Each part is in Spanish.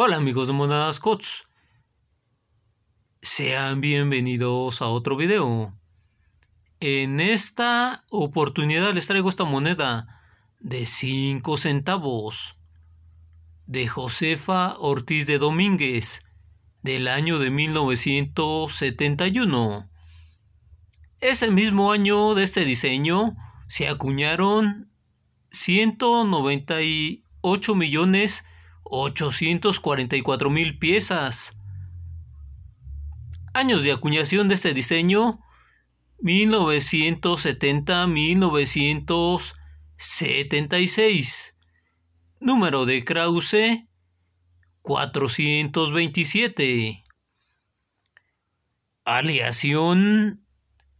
Hola amigos de Monadas Cots. Sean bienvenidos a otro video. En esta oportunidad les traigo esta moneda de 5 centavos de Josefa Ortiz de Domínguez del año de 1971. Ese mismo año de este diseño se acuñaron 198 millones 844 mil piezas. Años de acuñación de este diseño 1970-1976. Número de Krause 427. Aleación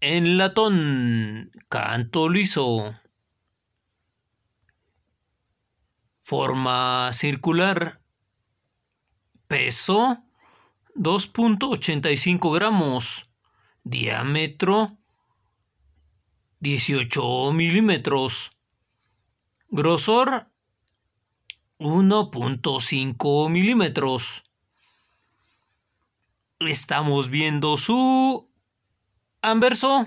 en latón. Canto liso. Forma circular. Peso 2.85 gramos. Diámetro 18 milímetros. Grosor 1.5 milímetros. Estamos viendo su anverso.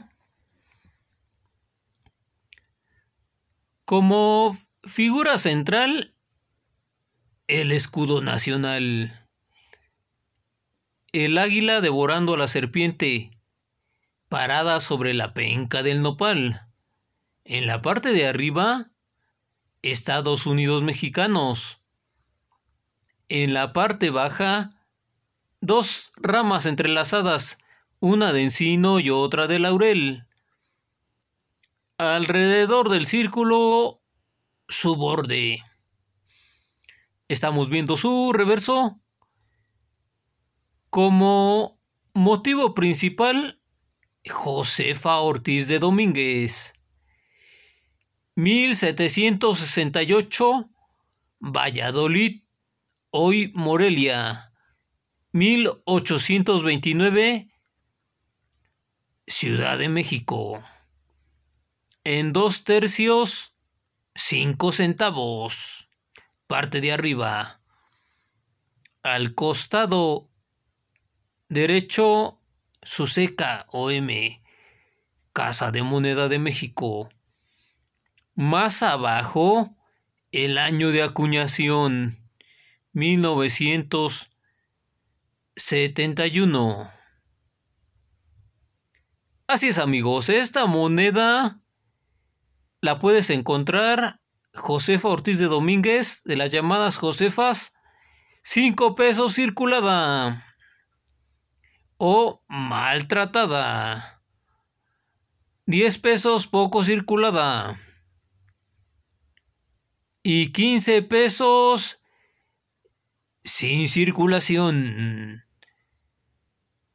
Como figura central el escudo nacional. El águila devorando a la serpiente, parada sobre la penca del nopal. En la parte de arriba, Estados Unidos mexicanos. En la parte baja, dos ramas entrelazadas, una de encino y otra de laurel. Alrededor del círculo, su borde. Estamos viendo su reverso. Como motivo principal, Josefa Ortiz de Domínguez. 1768, Valladolid, hoy Morelia. 1829, Ciudad de México. En dos tercios, cinco centavos parte de arriba. Al costado derecho, Suseca OM, Casa de Moneda de México. Más abajo, el año de acuñación, 1971. Así es amigos, esta moneda la puedes encontrar Josefa Ortiz de Domínguez, de las llamadas Josefas, 5 pesos circulada o maltratada. 10 pesos poco circulada. Y 15 pesos sin circulación.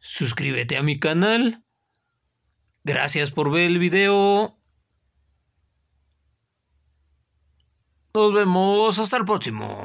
Suscríbete a mi canal. Gracias por ver el video. Nos vemos hasta el próximo.